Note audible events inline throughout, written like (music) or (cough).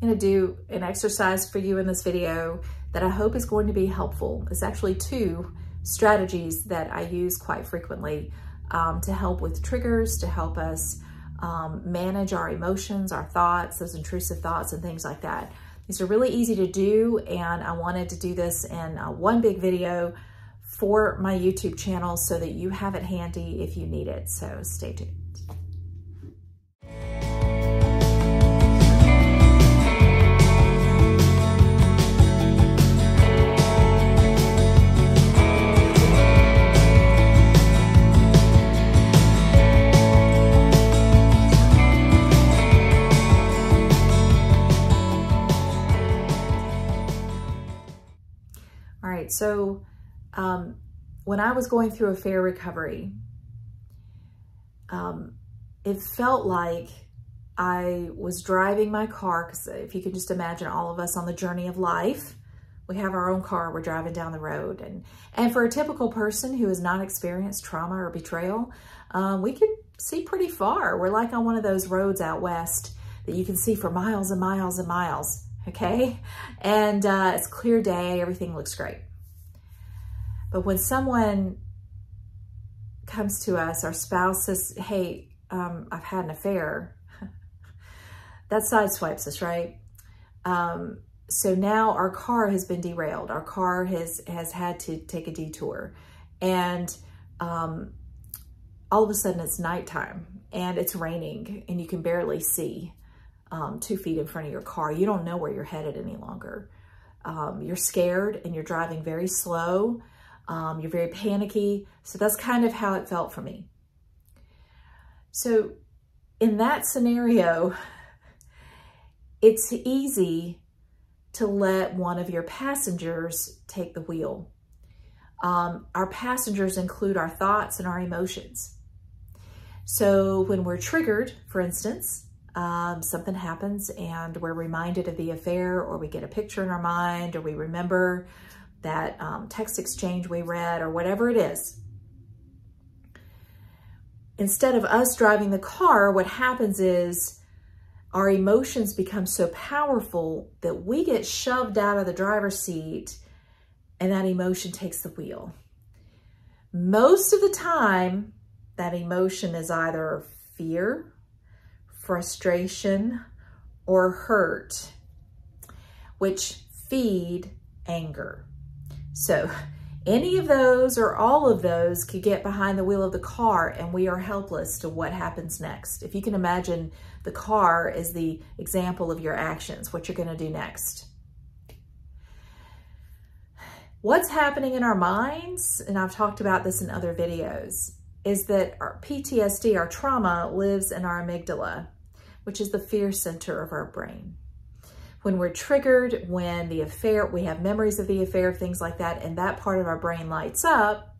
I'm gonna do an exercise for you in this video that I hope is going to be helpful. It's actually two strategies that I use quite frequently um, to help with triggers, to help us um, manage our emotions, our thoughts, those intrusive thoughts and things like that. These are really easy to do and I wanted to do this in uh, one big video for my YouTube channel so that you have it handy if you need it. So stay tuned. All right, so um, when I was going through affair recovery, um, it felt like I was driving my car, because if you can just imagine all of us on the journey of life, we have our own car, we're driving down the road. And, and for a typical person who has not experienced trauma or betrayal, um, we can see pretty far. We're like on one of those roads out west that you can see for miles and miles and miles, okay? And uh, it's clear day, everything looks great. But when someone comes to us, our spouse says, hey, um, I've had an affair, (laughs) that sideswipes us, right? Um, so now our car has been derailed. Our car has, has had to take a detour. And um, all of a sudden it's nighttime and it's raining and you can barely see um, two feet in front of your car. You don't know where you're headed any longer. Um, you're scared and you're driving very slow um, you're very panicky. So that's kind of how it felt for me. So in that scenario, it's easy to let one of your passengers take the wheel. Um, our passengers include our thoughts and our emotions. So when we're triggered, for instance, um, something happens and we're reminded of the affair or we get a picture in our mind or we remember that um, text exchange we read or whatever it is. Instead of us driving the car, what happens is our emotions become so powerful that we get shoved out of the driver's seat and that emotion takes the wheel. Most of the time, that emotion is either fear, frustration, or hurt, which feed anger. So any of those or all of those could get behind the wheel of the car and we are helpless to what happens next. If you can imagine the car is the example of your actions, what you're gonna do next. What's happening in our minds, and I've talked about this in other videos, is that our PTSD, our trauma, lives in our amygdala, which is the fear center of our brain when we're triggered, when the affair, we have memories of the affair, things like that, and that part of our brain lights up,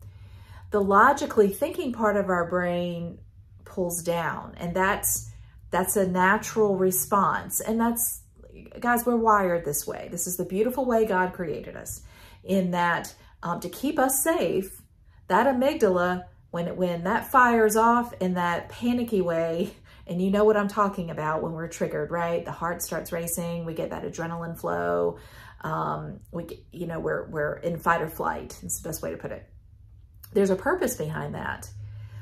the logically thinking part of our brain pulls down. And that's, that's a natural response. And that's, guys, we're wired this way. This is the beautiful way God created us in that um, to keep us safe, that amygdala, when, it when that fires off in that panicky way, and you know what I'm talking about when we're triggered, right? The heart starts racing. We get that adrenaline flow. Um, we, get, you know, we're, we're in fight or flight. It's the best way to put it. There's a purpose behind that.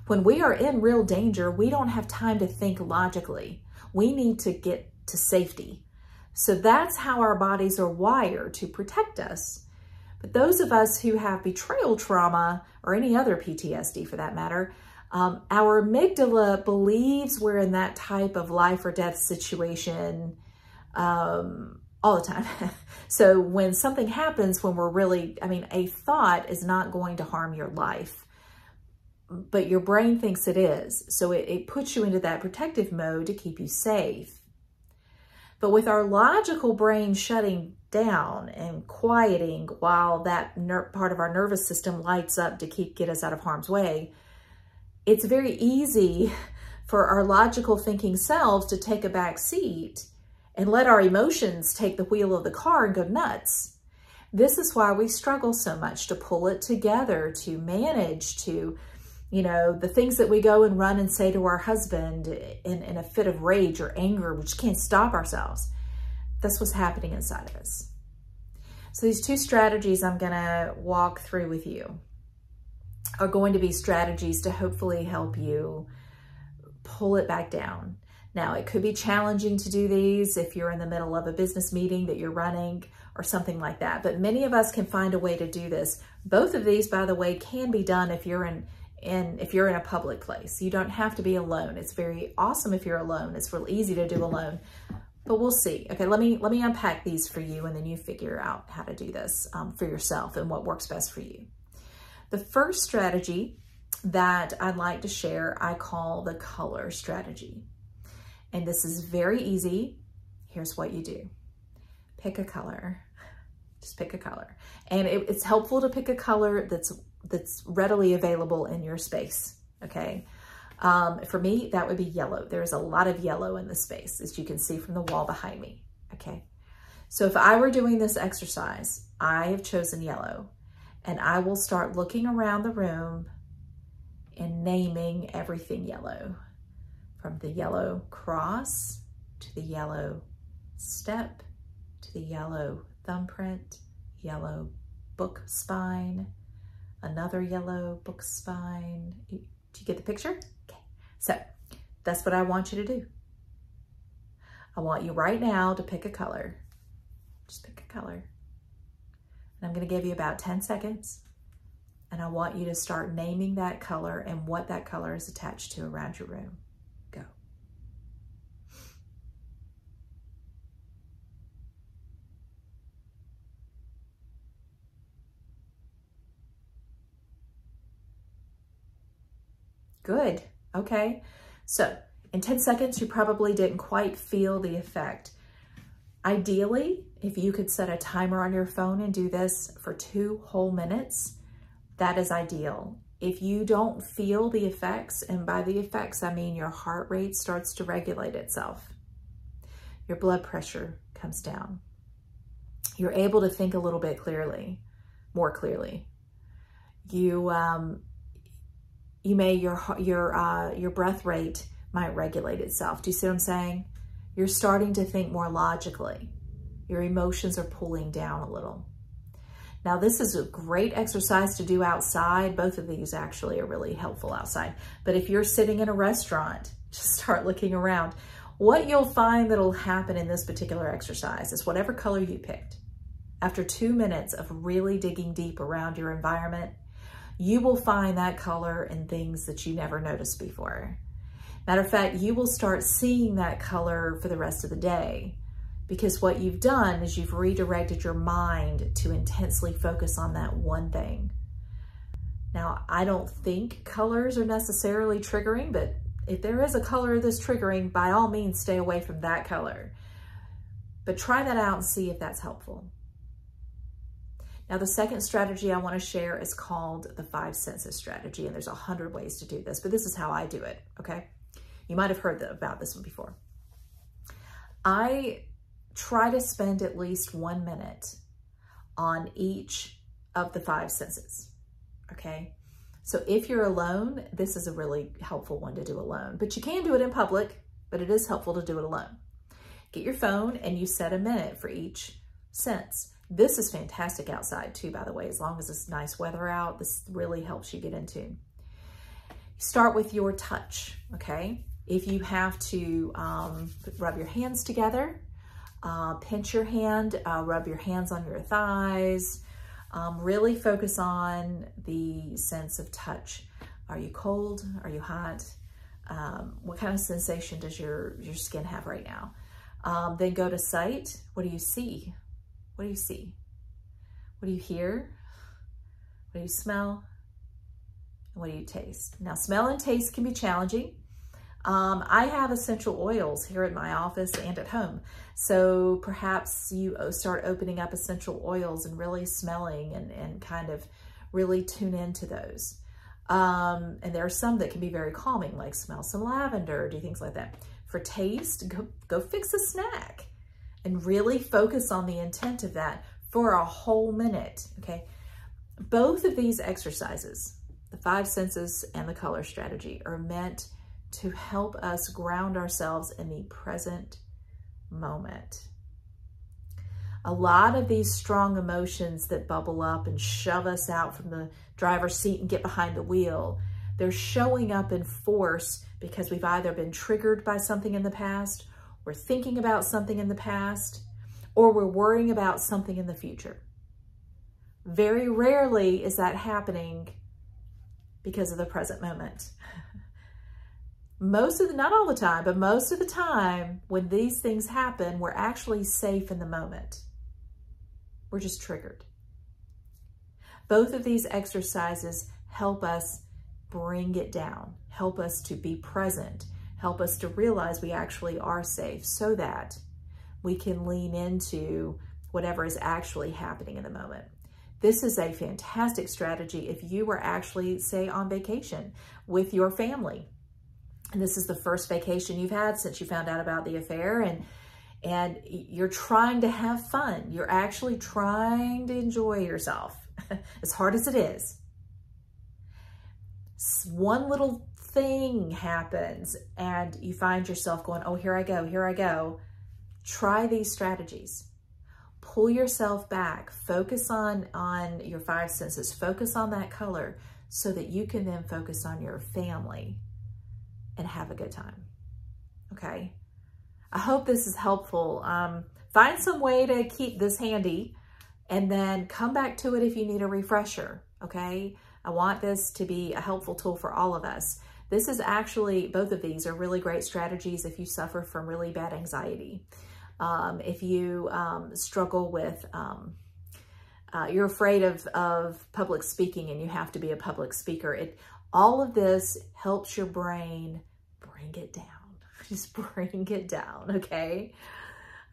When we are in real danger, we don't have time to think logically. We need to get to safety. So that's how our bodies are wired to protect us. But those of us who have betrayal trauma or any other PTSD for that matter, um, our amygdala believes we're in that type of life or death situation um, all the time. (laughs) so when something happens, when we're really, I mean, a thought is not going to harm your life, but your brain thinks it is. So it, it puts you into that protective mode to keep you safe. But with our logical brain shutting down and quieting while that part of our nervous system lights up to keep get us out of harm's way, it's very easy for our logical thinking selves to take a back seat and let our emotions take the wheel of the car and go nuts. This is why we struggle so much to pull it together, to manage, to, you know, the things that we go and run and say to our husband in, in a fit of rage or anger, which can't stop ourselves. that's what's happening inside of us. So these two strategies I'm gonna walk through with you are going to be strategies to hopefully help you pull it back down. Now, it could be challenging to do these if you're in the middle of a business meeting that you're running or something like that. But many of us can find a way to do this. Both of these, by the way, can be done if you're in, if you're in a public place. You don't have to be alone. It's very awesome if you're alone. It's real easy to do alone, but we'll see. Okay, let me let me unpack these for you and then you figure out how to do this um, for yourself and what works best for you. The first strategy that I'd like to share, I call the color strategy. And this is very easy. Here's what you do. Pick a color. (laughs) Just pick a color. And it, it's helpful to pick a color that's that's readily available in your space, okay? Um, for me, that would be yellow. There's a lot of yellow in the space, as you can see from the wall behind me, okay? So if I were doing this exercise, I have chosen yellow and I will start looking around the room and naming everything yellow. From the yellow cross to the yellow step to the yellow thumbprint, yellow book spine, another yellow book spine. Do you get the picture? Okay, so that's what I want you to do. I want you right now to pick a color. Just pick a color. I'm gonna give you about 10 seconds and I want you to start naming that color and what that color is attached to around your room. Go. Good, okay. So in 10 seconds, you probably didn't quite feel the effect. Ideally, if you could set a timer on your phone and do this for two whole minutes, that is ideal. If you don't feel the effects, and by the effects, I mean your heart rate starts to regulate itself, your blood pressure comes down, you're able to think a little bit clearly, more clearly. You, um, you may, your, your, uh, your breath rate might regulate itself. Do you see what I'm saying? You're starting to think more logically. Your emotions are pulling down a little. Now this is a great exercise to do outside. Both of these actually are really helpful outside. But if you're sitting in a restaurant, (laughs) just start looking around. What you'll find that'll happen in this particular exercise is whatever color you picked. After two minutes of really digging deep around your environment, you will find that color in things that you never noticed before. Matter of fact, you will start seeing that color for the rest of the day because what you've done is you've redirected your mind to intensely focus on that one thing. Now, I don't think colors are necessarily triggering, but if there is a color that's triggering, by all means, stay away from that color. But try that out and see if that's helpful. Now, the second strategy I want to share is called the five senses strategy, and there's a hundred ways to do this, but this is how I do it, okay? You might have heard about this one before. I try to spend at least one minute on each of the five senses, okay? So if you're alone, this is a really helpful one to do alone, but you can do it in public, but it is helpful to do it alone. Get your phone and you set a minute for each sense. This is fantastic outside too, by the way, as long as it's nice weather out, this really helps you get in tune. Start with your touch, okay? If you have to um, rub your hands together, uh, pinch your hand, uh, rub your hands on your thighs, um, really focus on the sense of touch. Are you cold? Are you hot? Um, what kind of sensation does your, your skin have right now? Um, then go to sight. What do you see? What do you see? What do you hear? What do you smell? And what do you taste? Now, smell and taste can be challenging. Um, I have essential oils here at my office and at home. So perhaps you uh, start opening up essential oils and really smelling and, and kind of really tune into those. Um, and there are some that can be very calming, like smell some lavender, do things like that. For taste, go, go fix a snack and really focus on the intent of that for a whole minute, okay? Both of these exercises, the five senses and the color strategy, are meant to help us ground ourselves in the present moment. A lot of these strong emotions that bubble up and shove us out from the driver's seat and get behind the wheel, they're showing up in force because we've either been triggered by something in the past, we're thinking about something in the past, or we're worrying about something in the future. Very rarely is that happening because of the present moment. (laughs) most of the, not all the time, but most of the time when these things happen, we're actually safe in the moment. We're just triggered. Both of these exercises help us bring it down, help us to be present, help us to realize we actually are safe so that we can lean into whatever is actually happening in the moment. This is a fantastic strategy if you were actually, say, on vacation with your family. And this is the first vacation you've had since you found out about the affair and and you're trying to have fun. You're actually trying to enjoy yourself (laughs) as hard as it is. One little thing happens and you find yourself going, oh, here I go, here I go. Try these strategies pull yourself back, focus on, on your five senses, focus on that color so that you can then focus on your family and have a good time. Okay. I hope this is helpful. Um, find some way to keep this handy and then come back to it if you need a refresher. Okay. I want this to be a helpful tool for all of us. This is actually, both of these are really great strategies if you suffer from really bad anxiety. Um, if you um, struggle with, um, uh, you're afraid of, of public speaking and you have to be a public speaker, it all of this helps your brain bring it down. (laughs) Just bring it down, okay?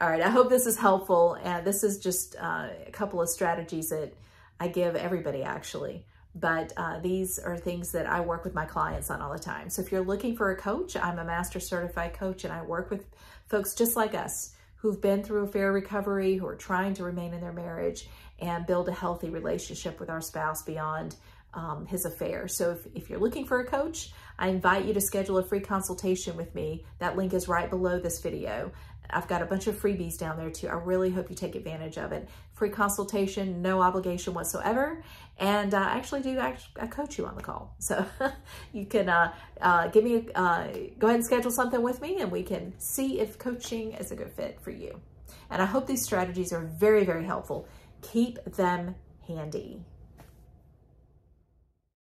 All right, I hope this is helpful. And this is just uh, a couple of strategies that I give everybody actually but uh, these are things that I work with my clients on all the time. So if you're looking for a coach, I'm a master certified coach and I work with folks just like us who've been through affair recovery, who are trying to remain in their marriage and build a healthy relationship with our spouse beyond um, his affair. So if, if you're looking for a coach, I invite you to schedule a free consultation with me. That link is right below this video. I've got a bunch of freebies down there too. I really hope you take advantage of it. Free consultation, no obligation whatsoever. And uh, I actually do I, coach you on the call. So (laughs) you can uh, uh, give me, a, uh, go ahead and schedule something with me and we can see if coaching is a good fit for you. And I hope these strategies are very, very helpful. Keep them handy.